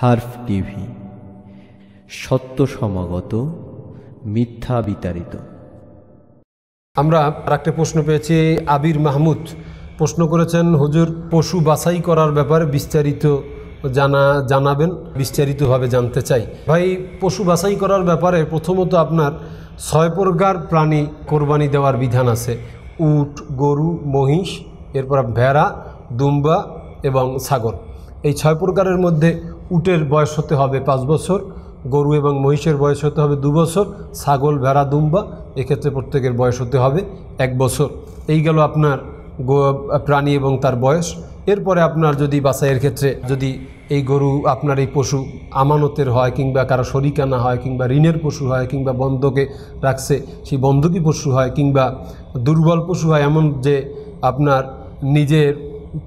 হার্ফ TV, সত্য সমাগত, মিথ্যা বিতাড়িত। আমরা আর একটা প্রশ্ন পেয়েছি, আবির মাহমুদ প্রশ্ন করেছেন, হুজুর, পশু বাছাই করার ব্যাপারে বিস্তারিত জানা, জানাবেন, বিস্তারিতভাবে জানতে চাই। ভাই, পশু বাছাই করার ব্যাপারে প্রথমত আপনার ছয় প্রকার প্রাণী কোরবানি দেওয়ার বিধান আছে। উট, গরু, মহিষ, এরপর ভেড়া, দুম্বা এবং ছাগল। এই ছয় প্রকারের মধ্যে উটের বয়স হতে হবে পাঁচ বছর, গরু এবং মহিষের বয়স হতে হবে দু বছর, ছাগল, ভেড়া, দুম্বা, এক্ষেত্রে প্রত্যেকের বয়স হতে হবে এক বছর। এই গেল আপনার প্রাণী এবং তার বয়স। এরপরে আপনার যদি বাছাইয়ের ক্ষেত্রে যদি এই গরু আপনার এই পশু আমানতের হয় কিংবা কারও শরিকানা হয় কিংবা ঋণের পশু হয় কিংবা বন্ধকে রাখছে, সেই বন্ধকি পশু হয় কিংবা দুর্বল পশু হয়, এমন যে আপনার নিজের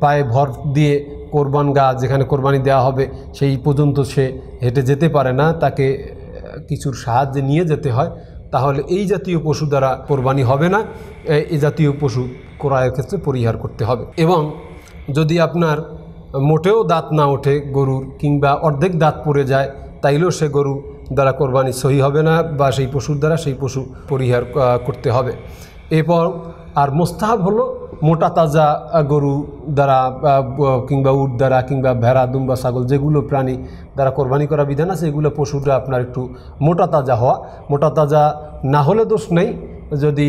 পায়ে ভর দিয়ে কোরবান গা যেখানে কোরবানি দেওয়া হবে, সেই পর্যন্ত সে হেঁটে যেতে পারে না। তাকে কিছুর সাহায্যে নিয়ে যেতে হয়। তাহলে এই জাতীয় পশু দ্বারা কোরবানি হবে না। এই জাতীয় পশু ক্রয়ের ক্ষেত্রে পরিহার করতে হবে। এবং যদি আপনার মোটেও দাঁত না ওঠে গরুর কিংবা অর্ধেক দাঁত পড়ে যায়, তাইলেও সে গরু দ্বারা কোরবানি সহি হবে না বা সেই পশুর দ্বারা সেই পশু পরিহার করতে হবে। এরপর আর মোস্তাহাব হলো মোটা তাজা গরু দ্বারা কিংবা উট দ্বারা, কিংবা ভেড়া, দুম্বা, ছাগল, যেগুলো প্রাণী দ্বারা কোরবানি করা বিধান আছে, এগুলো পশুটা আপনার একটু মোটা তাজা হওয়া। মোটা তাজা না হলে দোষ নেই। যদি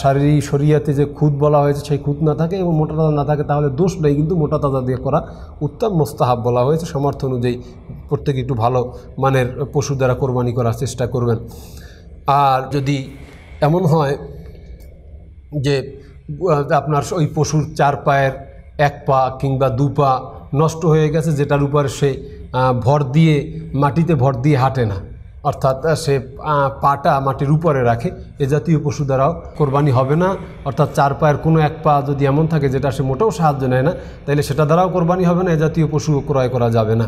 শারীরিক শরিয়াতে যে খুদ বলা হয়েছে, সেই খুদ না থাকে এবং মোটা তাজা না থাকে, তাহলে দোষ নেই। কিন্তু মোটা তাজা দিয়ে করা উত্তম, মোস্তাহাব বলা হয়েছে। সমর্থ অনুযায়ী প্রত্যেকে একটু ভালো মানের পশু দ্বারা কোরবানি করার চেষ্টা করবেন। আর যদি এমন হয় যে আপনার ওই পশুর চার পায়ের এক পা কিংবা দু পা নষ্ট হয়ে গেছে, যেটার উপর সে ভর দিয়ে, মাটিতে ভর দিয়ে হাঁটে না। অর্থাৎ সে পাটা মাটির উপরে রাখে। এ জাতীয় পশু দ্বারাও কোরবানি হবে না। অর্থাৎ চার পায়ের কোনো এক পা যদি এমন থাকে যেটা সে মোটেও সাহায্য নেয় না তাহলে সেটা দ্বারাও কোরবানি হবে না। এ জাতীয় পশু ক্রয় করা যাবে না।